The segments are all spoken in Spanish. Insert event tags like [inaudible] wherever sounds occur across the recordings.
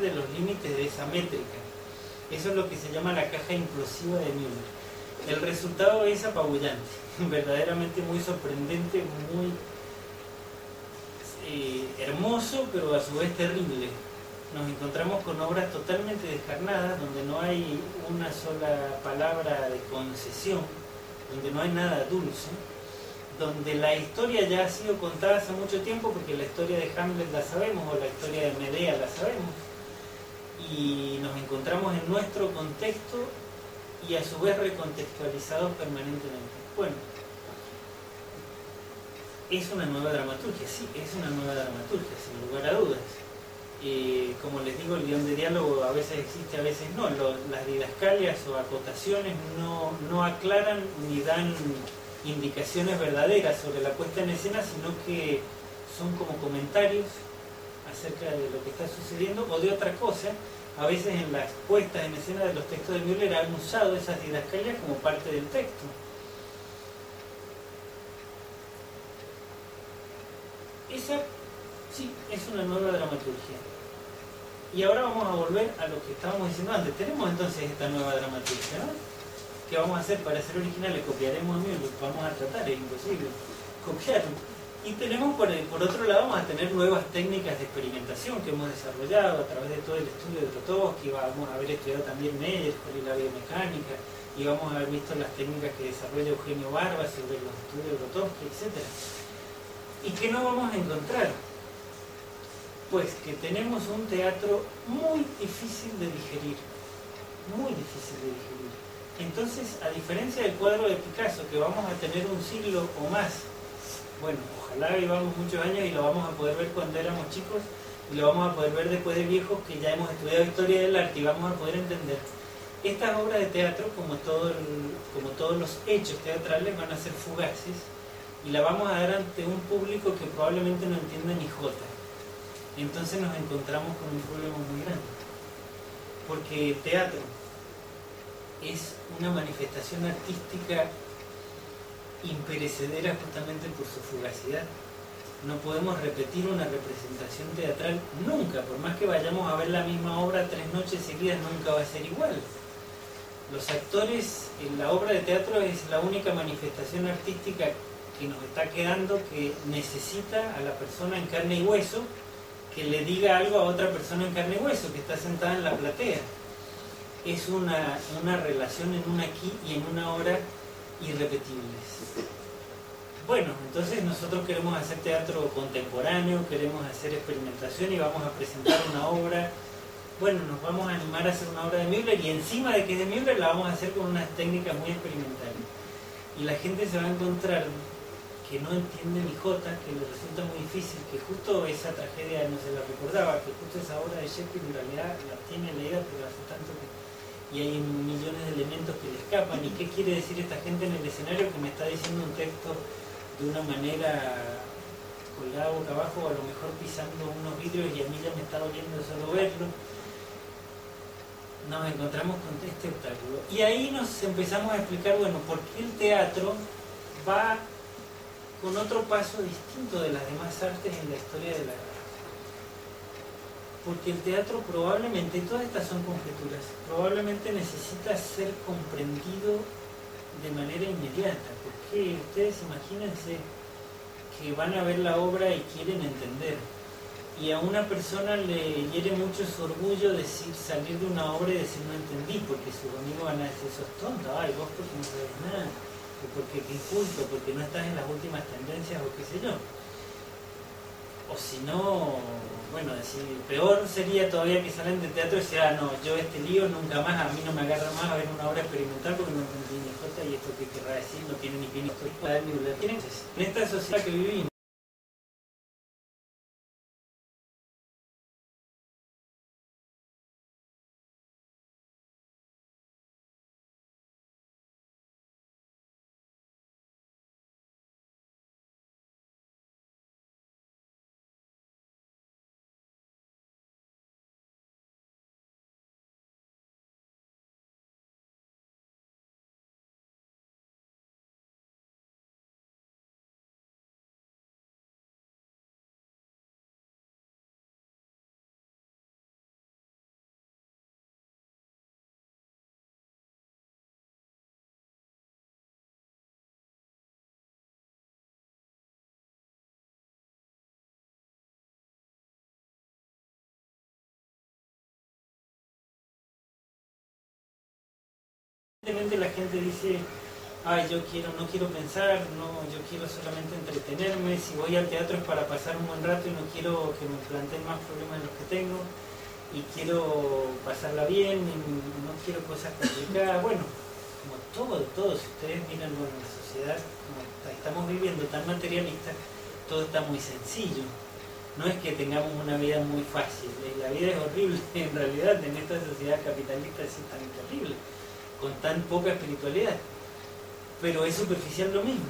de los límites de esa métrica. Eso es lo que se llama la caja implosiva de Müller. El resultado es apabullante, [laughs] verdaderamente muy sorprendente, muy eh, hermoso, pero a su vez terrible. Nos encontramos con obras totalmente descarnadas, donde no hay una sola palabra de concesión, donde no hay nada dulce, donde la historia ya ha sido contada hace mucho tiempo, porque la historia de Hamlet la sabemos, o la historia de Medea la sabemos, y nos encontramos en nuestro contexto y a su vez recontextualizados permanentemente. Bueno, es una nueva dramaturgia, sí, es una nueva dramaturgia, sin lugar a dudas. Eh, como les digo, el guion de diálogo a veces existe, a veces no. las didascalias o acotaciones no, no aclaran ni dan indicaciones verdaderas sobre la puesta en escena, sino que son como comentarios acerca de lo que está sucediendo o de otra cosa. A veces en las puestas en escena de los textos de Müller han usado esas didascalias como parte del texto. Esa sí es una nueva dramaturgia. Y ahora vamos a volver a lo que estábamos diciendo antes. Tenemos entonces esta nueva dramaturgia, ¿no? ¿Qué vamos a hacer para ser originales? Copiaremos a Müller, vamos a tratar, es imposible copiarlo y tenemos por, por, otro lado, vamos a tener nuevas técnicas de experimentación que hemos desarrollado a través de todo el estudio de Grotowski, vamos a haber estudiado también Meyer y la biomecánica, y vamos a haber visto las técnicas que desarrolla Eugenio Barba sobre los estudios de Grotowski, etc. ¿Y qué no vamos a encontrar? Pues que tenemos un teatro muy difícil de digerir, muy difícil de digerir. Entonces, a diferencia del cuadro de Picasso, que vamos a tener un siglo o más bueno, ojalá vivamos muchos años y lo vamos a poder ver cuando éramos chicos y lo vamos a poder ver después de viejos que ya hemos estudiado historia del arte y vamos a poder entender. Estas obras de teatro, como, como todos los hechos teatrales, van a ser fugaces y la vamos a dar ante un público que probablemente no entienda ni jota. Entonces nos encontramos con un problema muy grande. Porque teatro es una manifestación artística imperecedera justamente por su fugacidad. No podemos repetir una representación teatral nunca, por más que vayamos a ver la misma obra tres noches seguidas, nunca va a ser igual. Los actores, en la obra de teatro es la única manifestación artística que nos está quedando que necesita a la persona en carne y hueso que le diga algo a otra persona en carne y hueso que está sentada en la platea. Es una, una relación en un aquí y en una hora irrepetibles. Bueno, entonces nosotros queremos hacer teatro contemporáneo, queremos hacer experimentación y vamos a presentar una obra. Bueno, nos vamos a animar a hacer una obra de Müller y encima de que es de Müller la vamos a hacer con unas técnicas muy experimentales. Y la gente se va a encontrar que no entiende ni jota, que le resulta muy difícil, que justo esa tragedia no se la recordaba, que justo esa obra de Shakespeare en realidad la tiene leída, pero hace tanto que y hay millones de elementos que le escapan. ¿Y qué quiere decir esta gente en el escenario que me está diciendo un texto de una manera colgada boca abajo, o a lo mejor pisando unos vidrios y a mí ya me está doliendo solo verlo? Nos encontramos con este obstáculo. Y ahí nos empezamos a explicar, bueno, por qué el teatro va con otro paso distinto de las demás artes en la historia de la porque el teatro probablemente, todas estas son conjeturas, probablemente necesita ser comprendido de manera inmediata, porque ustedes imagínense que van a ver la obra y quieren entender, y a una persona le hiere mucho su orgullo decir, salir de una obra y decir no entendí, porque sus amigos van a decir, sos tonto, ay, vos porque no sabes nada, porque qué inculto, porque no estás en las últimas tendencias, o qué sé yo. O si no, bueno, decir, peor sería todavía que salen de teatro y decir, no, yo este lío nunca más, a mí no me agarra más a ver una obra experimental porque no entendí ni jota y esto que querrá decir no tiene ni pie ni En esta sociedad que vivimos, la gente dice, ay, yo quiero, no quiero pensar, no, yo quiero solamente entretenerme, si voy al teatro es para pasar un buen rato y no quiero que me planteen más problemas de los que tengo, y quiero pasarla bien, y no quiero cosas complicadas. Bueno, como todo, todo, si ustedes miran bueno, la sociedad como estamos viviendo tan materialista, todo está muy sencillo. No es que tengamos una vida muy fácil, la vida es horrible [laughs] en realidad en esta sociedad capitalista es tan terrible con tan poca espiritualidad. Pero es superficial lo mismo,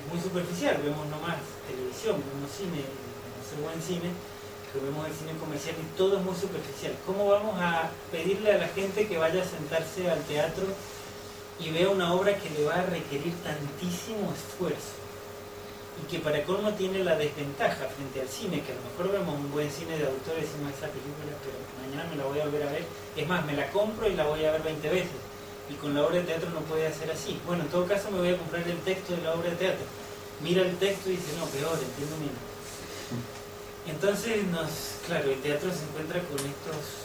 es muy superficial, vemos nomás televisión, vemos cine, vemos buen cine, pero vemos el cine comercial y todo es muy superficial. ¿Cómo vamos a pedirle a la gente que vaya a sentarse al teatro y vea una obra que le va a requerir tantísimo esfuerzo? y que para colmo tiene la desventaja frente al cine, que a lo mejor vemos un buen cine de autor y decimos esa película, pero mañana me la voy a volver a ver. Es más, me la compro y la voy a ver 20 veces y con la obra de teatro no puede hacer así. Bueno, en todo caso me voy a comprar el texto de la obra de teatro. Mira el texto y dice, no, peor, entiendo menos. Entonces, nos, claro, el teatro se encuentra con estos,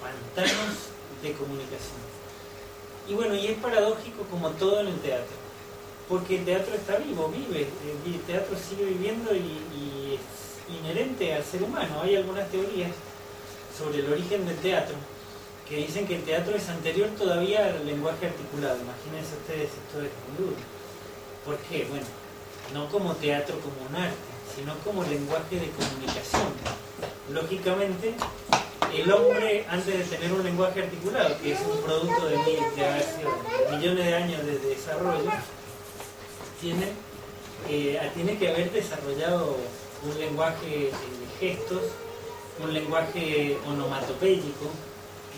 pantanos de comunicación. Y bueno, y es paradójico como todo en el teatro, porque el teatro está vivo, vive, el teatro sigue viviendo y, y es inherente al ser humano. Hay algunas teorías sobre el origen del teatro que dicen que el teatro es anterior todavía al lenguaje articulado. Imagínense ustedes, esto es muy duro. ¿Por qué? Bueno, no como teatro como un arte, sino como lenguaje de comunicación. Lógicamente, el hombre, antes de tener un lenguaje articulado, que es un producto de, millones de años de desarrollo, tiene, eh, tiene que haber desarrollado un lenguaje de gestos, un lenguaje onomatopéyico,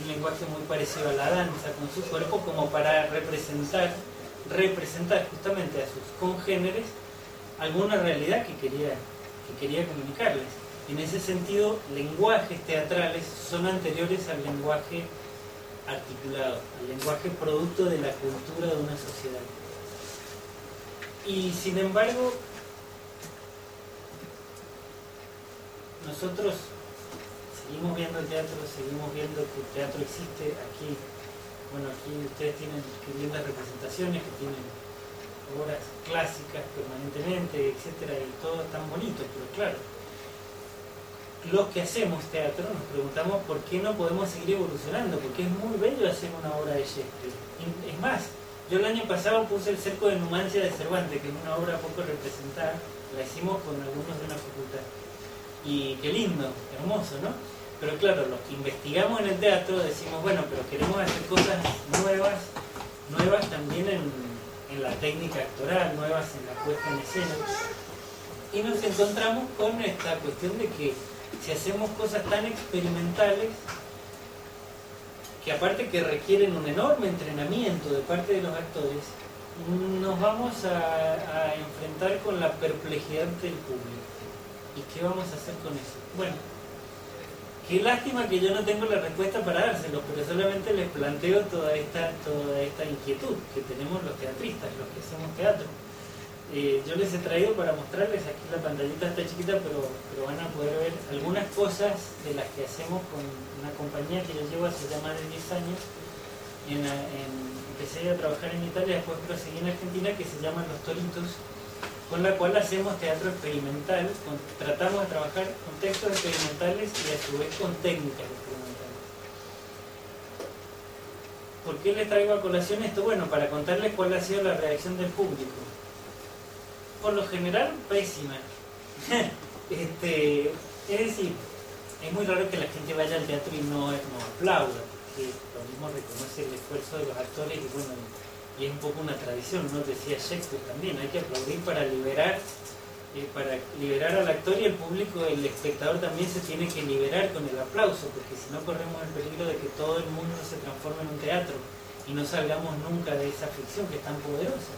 un lenguaje muy parecido a la danza con su cuerpo como para representar, representar justamente a sus congéneres alguna realidad que quería, que quería comunicarles. En ese sentido, lenguajes teatrales son anteriores al lenguaje articulado, al lenguaje producto de la cultura de una sociedad. Y sin embargo, nosotros seguimos viendo el teatro, seguimos viendo que el teatro existe aquí. Bueno, aquí ustedes tienen lindas representaciones que tienen obras clásicas permanentemente, etcétera, y todo tan bonito, pero claro, los que hacemos teatro nos preguntamos por qué no podemos seguir evolucionando, porque es muy bello hacer una obra de Shakespeare. Es más, yo el año pasado puse el cerco de Numancia de Cervantes, que es una obra poco representada, la hicimos con algunos de una facultad. Y qué lindo, hermoso, ¿no? Pero claro, los que investigamos en el teatro decimos, bueno, pero queremos hacer cosas nuevas, nuevas también en, la técnica actoral, nuevas en la puesta en escena. Y nos encontramos con esta cuestión de que si hacemos cosas tan experimentales, que aparte que requieren un enorme entrenamiento de parte de los actores, nos vamos a, a enfrentar con la perplejidad del público. ¿Y qué vamos a hacer con eso? Bueno, Qué lástima que yo no tengo la respuesta para dárselo, pero solamente les planteo toda esta, toda esta inquietud que tenemos los teatristas, los que hacemos teatro. Eh, yo les he traído para mostrarles, aquí la pantallita está chiquita, pero, pero van a poder ver algunas cosas de las que hacemos con una compañía que yo llevo hace ya más de 10 años. empecé a trabajar en Italia, después proseguí en Argentina, que se llaman Los Toritos, con la cual hacemos teatro experimental, tratamos de trabajar con textos experimentales y a su vez con técnicas experimentales. ¿Por qué les traigo a colación esto? Bueno, para contarles cuál ha sido la reacción del público. Por lo general, pésima. [laughs] este, es decir, es muy raro que la gente vaya al teatro y no, no aplauda, que lo mismo reconoce el esfuerzo de los actores y bueno, y es un poco una tradición, ¿no? Decía Shakespeare también, hay que aplaudir para liberar, eh, para liberar al actor y el público, el espectador también se tiene que liberar con el aplauso, porque si no corremos el peligro de que todo el mundo se transforme en un teatro y no salgamos nunca de esa ficción que es tan poderosa.